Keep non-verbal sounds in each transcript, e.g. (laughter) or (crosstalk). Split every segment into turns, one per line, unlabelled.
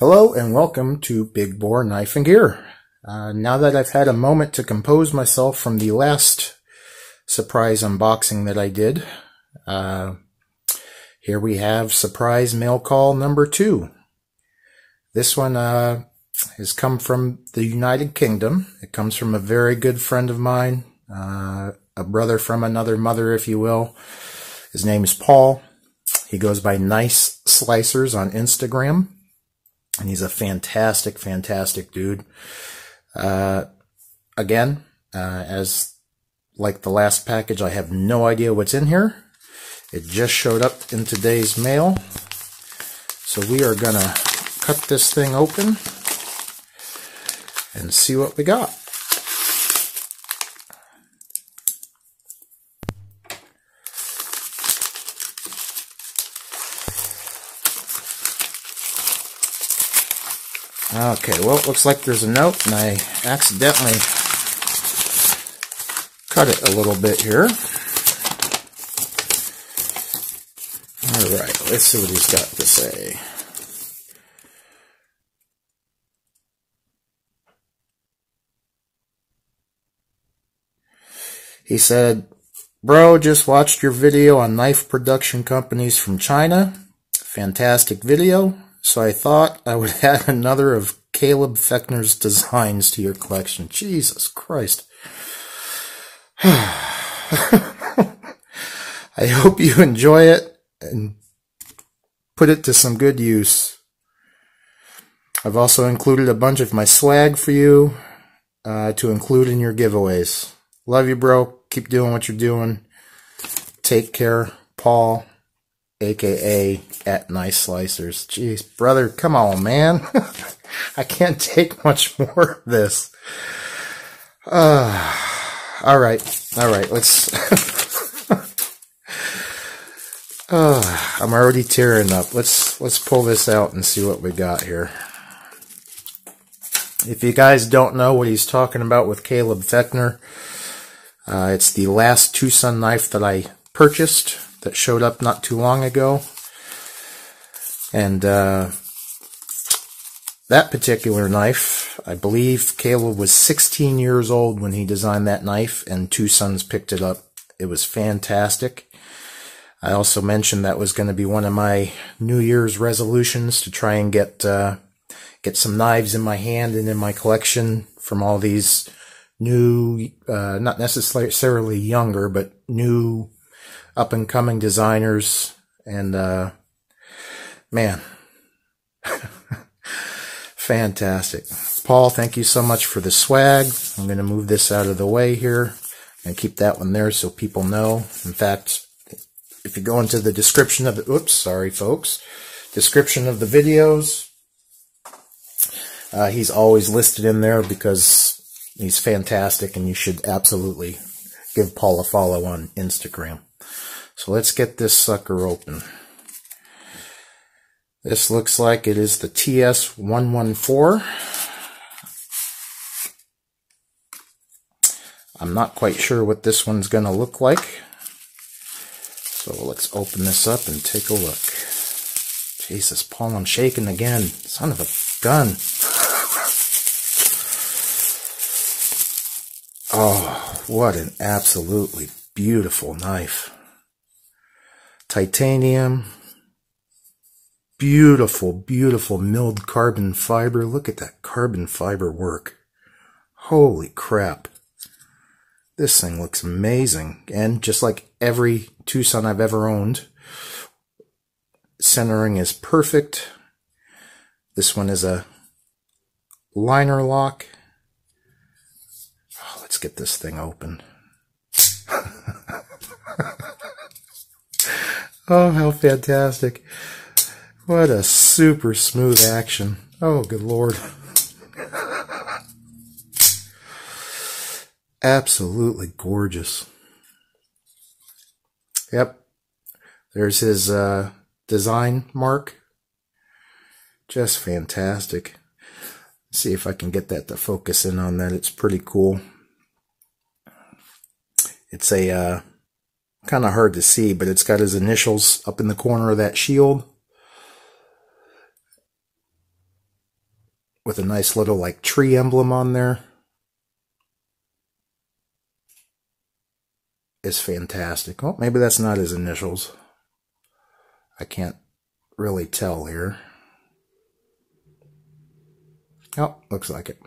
Hello and welcome to Big Bore Knife and Gear. Uh, now that I've had a moment to compose myself from the last surprise unboxing that I did, uh, here we have surprise mail call number two. This one uh, has come from the United Kingdom. It comes from a very good friend of mine, uh, a brother from another mother, if you will. His name is Paul. He goes by Nice Slicers on Instagram and he's a fantastic, fantastic dude. Uh, again, uh, as like the last package, I have no idea what's in here. It just showed up in today's mail. So we are going to cut this thing open and see what we got. Okay, well, it looks like there's a note, and I accidentally cut it a little bit here. All right, let's see what he's got to say. He said, Bro, just watched your video on knife production companies from China. Fantastic video. So I thought I would (laughs) add another of Caleb Fechner's designs to your collection. Jesus Christ. (sighs) I hope you enjoy it and put it to some good use. I've also included a bunch of my swag for you uh, to include in your giveaways. Love you, bro. Keep doing what you're doing. Take care. Paul aka at Nice Slicers. Jeez, brother, come on, man. (laughs) I can't take much more of this. Uh, all right, all right, let's. uh, (laughs) I'm already tearing up. Let's let's pull this out and see what we got here. If you guys don't know what he's talking about with Caleb Fechner, uh, it's the last TwoSun knife that I purchased that showed up not too long ago. And uh, that particular knife, I believe Caleb was 16 years old when he designed that knife, and TwoSun picked it up. It was fantastic. I also mentioned that was going to be one of my New Year's resolutions to try and get uh, get some knives in my hand and in my collection from all these new, uh, not necessarily younger, but new up and coming designers and uh, man (laughs) fantastic. Paul thank you so much for the swag. I'm going to move this out of the way here and keep that one there so people know. In fact if you go into the description of the oops sorry folks. Description of the videos. Uh, he's always listed in there because he's fantastic and you should absolutely give paul a follow on instagram so let's get this sucker open. This looks like it is the TS114. I'm not quite sure what this one's going to look like. So let's open this up and take a look. Jesus, Paul, I'm shaking again. Son of a gun. Oh, what an absolutely beautiful knife titanium, beautiful, beautiful milled carbon fiber. Look at that carbon fiber work. Holy crap. This thing looks amazing. And just like every TwoSun I've ever owned, centering is perfect. This one is a liner lock. Oh, let's get this thing open. Oh, how fantastic. What a super smooth action. Oh, good lord. Absolutely gorgeous. Yep. There's his uh, design mark. Just fantastic. Let's see if I can get that to focus in on that. It's pretty cool. It's a uh, kind of hard to see, but it's got his initials up in the corner of that shield. with a nice little like tree emblem on there. Is fantastic. Well, maybe that's not his initials. I can't really tell here. Oh, looks like it.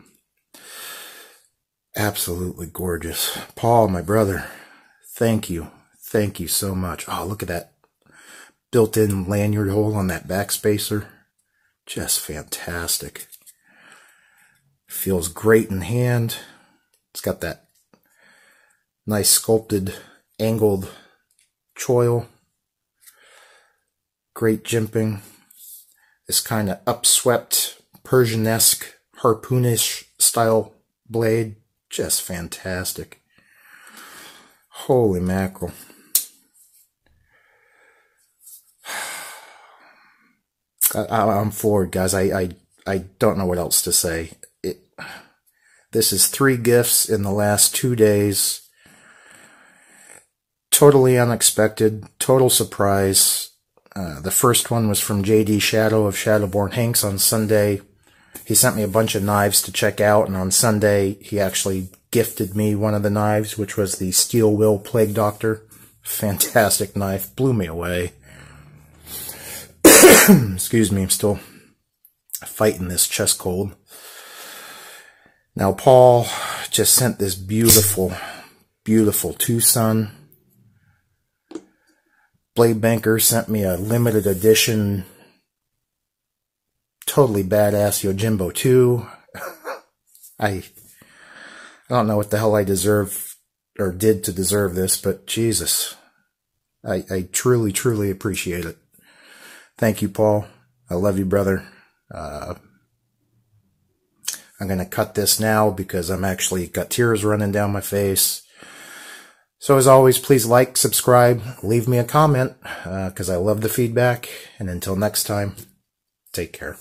Absolutely gorgeous. Paul, my brother, thank you. Thank you so much. Oh, look at that built-in lanyard hole on that backspacer. Just fantastic. Feels great in hand. It's got that nice sculpted angled choil. Great jimping. This kind of upswept Persian-esque harpoonish style blade. Just fantastic. Holy mackerel. I, am floored, guys. I, I I don't know what else to say. It. This is three gifts in the last two days. Totally unexpected. Total surprise. Uh, the first one was from JD Shadow of Shadowborn Hanks on Sunday. He sent me a bunch of knives to check out, and on Sunday he actually gifted me one of the knives, which was the Steel Will Plague Doctor. Fantastic knife. Blew me away. (coughs) Excuse me, I'm still fighting this chest cold. Now, Paul just sent this beautiful, beautiful TwoSun. Blade Banker sent me a limited edition, totally badass Yojimbo 2. (laughs) I, I don't know what the hell I deserve or did to deserve this, but Jesus, I, I truly, truly appreciate it. Thank you, Paul. I love you, brother. Uh, I'm going to cut this now because I'm actually got tears running down my face. So as always, please like, subscribe, leave me a comment because uh, I love the feedback. And until next time, take care.